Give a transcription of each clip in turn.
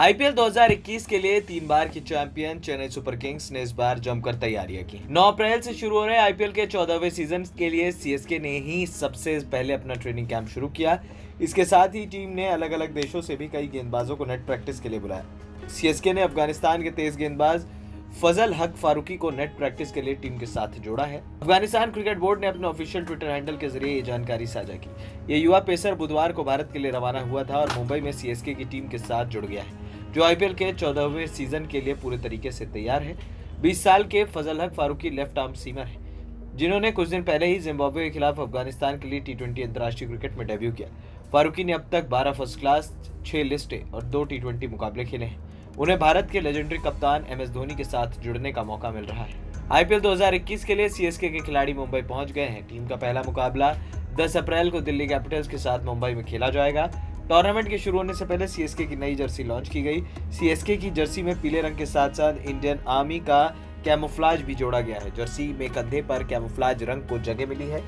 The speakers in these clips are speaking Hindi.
आईपीएल 2021 के लिए तीन बार की चैंपियन चेन्नई सुपर किंग्स ने इस बार जमकर तैयारियाँ की। 9 अप्रैल से शुरू हो रहे आईपीएल के चौदहवें सीज़न के लिए सीएसके ने ही सबसे पहले अपना ट्रेनिंग कैंप शुरू किया। इसके साथ ही टीम ने अलग अलग देशों से भी कई गेंदबाजों को नेट प्रैक्टिस के लिए बुलाया। सीएसके ने अफ़गानिस्तान के तेज गेंदबाज फजल हक फारूकी को नेट प्रैक्टिस के लिए टीम के साथ जोड़ा है। अफ़गानिस्तान क्रिकेट बोर्ड ने अपने ऑफिशियल ट्विटर हैंडल के ज़रिए ये जानकारी साझा की। ये युवा पेसर बुधवार को भारत के लिए रवाना हुआ था और मुंबई में सीएसके की टीम के साथ जुड़ गया है, जो आईपीएल के चौदहवें सीज़न के लिए पूरे तरीके से तैयार है। बीस साल के फजल हक फारूकी लेफ़्ट आर्म सीमर है, जिन्होंने कुछ दिन पहले ही जिम्बाब्वे के खिलाफ अफ़गानिस्तान के लिए टी ट्वेंटी अंतर्राष्ट्रीय क्रिकेट में डेब्यू किया। फारूकी ने अब तक बारह फ़र्स्ट क्लास, छह लिस्टें और दो टी ट्वेंटी मुकाबले खेले हैं। उन्हें भारत के लेजेंडरी कप्तान एम एस धोनी के साथ जुड़ने का मौका मिल रहा है। आईपीएल 2021 के लिए सीएसके के खिलाड़ी मुंबई पहुँच गए हैं। टीम का पहला मुकाबला 10 अप्रैल को दिल्ली कैपिटल्स के साथ मुंबई में खेला जाएगा। टूर्नामेंट के शुरू होने से पहले सीएसके की नई जर्सी लॉन्च की गई। सीएसके की जर्सी में पीले रंग के साथ साथ इंडियन आर्मी का कैमोफ्लाज भी जोड़ा गया है। जर्सी में कंधे पर कैमोफ्लाज रंग को जगह मिली है।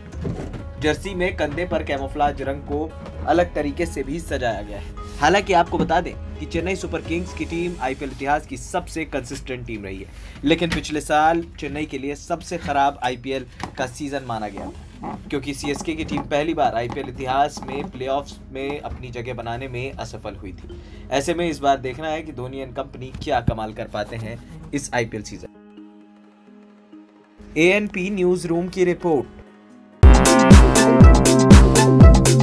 जर्सी में कंधे पर कैमोफ्लाज रंग को अलग तरीके से भी सजाया गया है। हालाँकि आपको बता दें कि चेन्नई सुपर किंग्स की टीम आईपीएल इतिहास की सबसे कंसिस्टेंट टीम रही है। लेकिन पिछले साल चेन्नई के लिए सबसे खराब आईपीएल का सीज़न माना गया था, क्योंकि सीएसके की टीम पहली बार आईपीएल इतिहास में प्लेऑफ्स में अपनी जगह बनाने में असफल हुई थी। ऐसे में इस बार देखना है कि धोनी एंड कंपनी क्या कमाल कर पाते हैं इस IPL season. ANP news room की रिपोर्ट। Thank you.